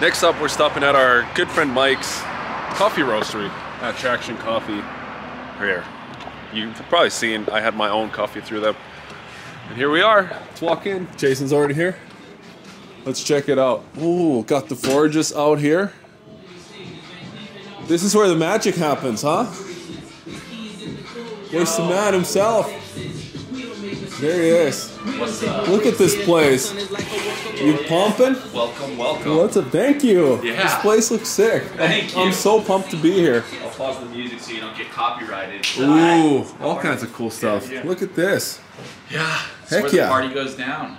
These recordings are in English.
Next up, we're stopping at our good friend Mike's coffee roastery at Traction Coffee. Here. You've probably seen I had my own coffee through them. And here we are. Let's walk in. Jason's already here. Let's check it out. Ooh, got the Forges out here. This is where the magic happens, huh? There's the man himself. There he is. Look at this place. You pumping? Welcome, welcome. What's up? Thank you. Yeah. This place looks sick. Thank I'm, you. I'm so pumped to be here. I'll pause the music so you don't get copyrighted. Ooh, all kinds of cool stuff. Yeah. Look at this. Yeah. Heck where yeah. the party goes down.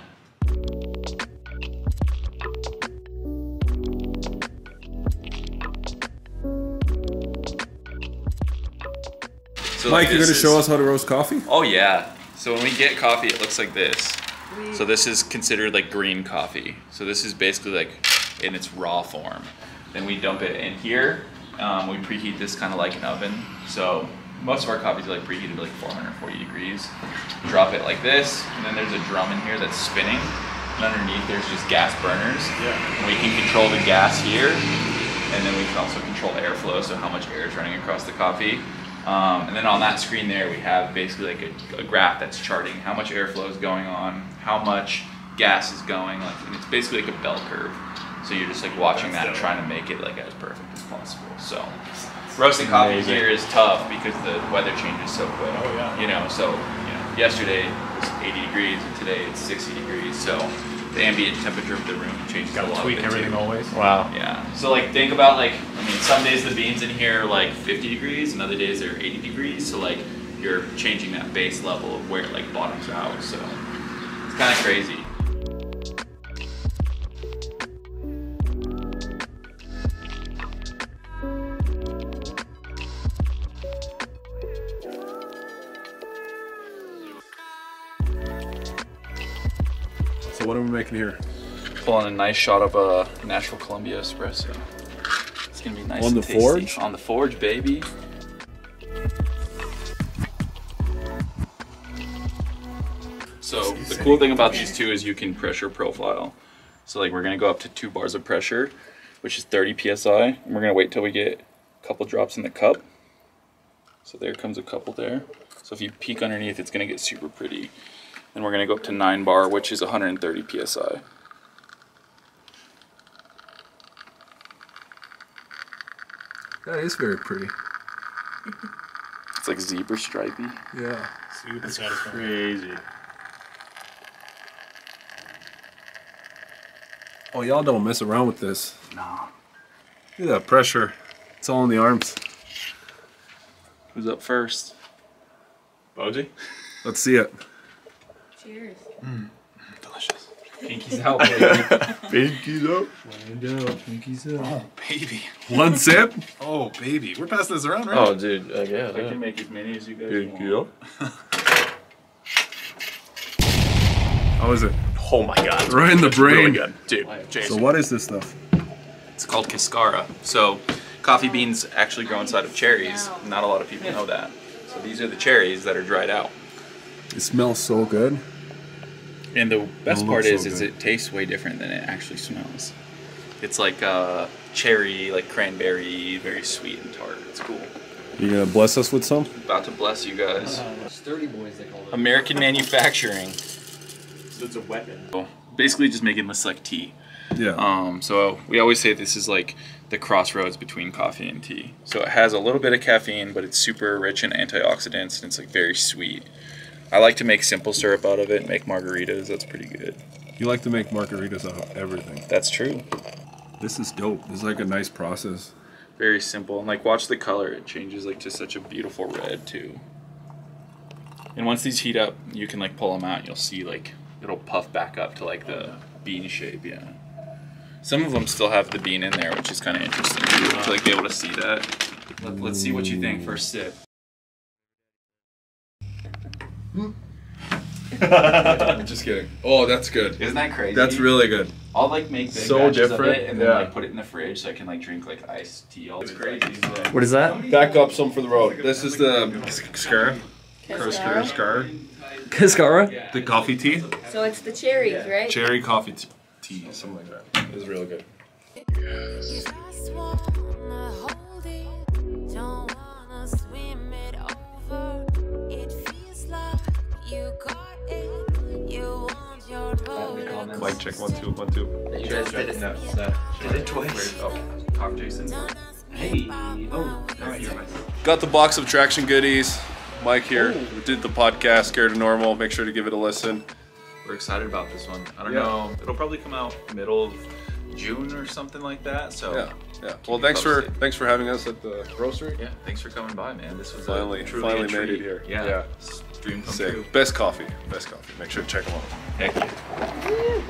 So Mike, you're gonna show us how to roast coffee? Oh yeah. So when we get coffee, it looks like this. So this is considered like green coffee. So this is basically like in its raw form. Then we dump it in here. Um, we preheat this kind of like an oven. So most of our coffees are like preheated to like 440 degrees. Drop it like this, and then there's a drum in here that's spinning. And underneath there's just gas burners. Yeah. And we can control the gas here, and then we can also control airflow, so how much air is running across the coffee. Um, and then on that screen there, we have basically like a, a graph that's charting how much airflow is going on, how much gas is going, like, and it's basically like a bell curve. So you're just like watching that and trying to make it like as perfect as possible. So roasting coffee here is tough because the weather changes so quick. Oh, yeah. You know, so you know, yesterday 80 degrees and today it's 60 degrees. So the ambient temperature of the room changes a Gotta lot. tweak everything too. always. Wow. Yeah. So like think about like I mean some days the beans in here are like 50 degrees and other days they're 80 degrees. So like you're changing that base level of where it like bottoms out. So it's kind of crazy. So what are we making here? Pulling a nice shot of uh, a natural Colombia espresso. It's gonna be nice On the tasty. forge? On the forge, baby. So the cool thing about these two is you can pressure profile. So like we're gonna go up to two bars of pressure, which is 30 psi, and we're gonna wait till we get a couple drops in the cup. So there comes a couple there. So if you peek underneath, it's gonna get super pretty. Then we're gonna go up to nine bar, which is 130 psi. That is very pretty. It's like zebra stripy. Yeah. Super satisfying. Crazy. Oh, y'all don't mess around with this. Nah. Look at that pressure. It's all in the arms. Who's up first? Boji? Let's see it. Cheers. Delicious. Pinky's out, baby. Pinky's up. Oh, baby. One sip. Oh, baby. We're passing this around, right? Oh, dude, uh, yeah. I can make as many as you guys Pinky want. up. How is it? Oh my god. Right in the It's really brain. good. Dude, So what is this stuff? It's called cascara. So, coffee beans actually grow inside of cherries. Not a lot of people know that. So these are the cherries that are dried out. It smells so good. And the best part is, so is it tastes way different than it actually smells. It's like uh, cherry, like cranberry, very sweet and tart. It's cool. You gonna bless us with some? About to bless you guys. Sturdy boys, they call it. American manufacturing. So it's a weapon. Basically, just making this like tea. Yeah. Um, so we always say this is like the crossroads between coffee and tea. So it has a little bit of caffeine, but it's super rich in antioxidants and it's like very sweet. I like to make simple syrup out of it, make margaritas. That's pretty good. You like to make margaritas out of everything. That's true. This is dope. This is like a nice process. Very simple. And like watch the color, it changes like to such a beautiful red too. And once these heat up, you can like pull them out and you'll see like it'll puff back up to like the oh, bean shape, yeah. Some of them still have the bean in there, which is kind of interesting to like be able to see that. Let, let's see what you think first sip. I'm hmm. just kidding. Oh, that's good. Isn't that crazy? That's really good. I'll like make big So batches different, of it and then yeah. like put it in the fridge so I can like drink like iced tea all It's crazy. What is that? Back up some for the road. This is the Scara. Cascara. Scar. Cascara? The coffee tea. So it's the cherries, right? Cherry coffee tea, something like that. It is really good. You check one two one two. You guys did it. No, no. Did it twice. Oh. Talk Jason. Hey. Oh, alright, you're my Got the box of traction goodies. Mike here. We did the podcast Scared to Normal. Make sure to give it a listen. We're excited about this one. I don't Yeah. know. It'll probably come out middle of June or something like that. So Yeah, yeah. Well, thanks for posted. thanks for having us at the grocery. yeah, thanks for coming by, man. This was Finally- a, truly finally a made it here. Yeah, Yeah. It's dream come Sick. true. Best coffee. Best coffee. Make sure to check them out. Heck yeah.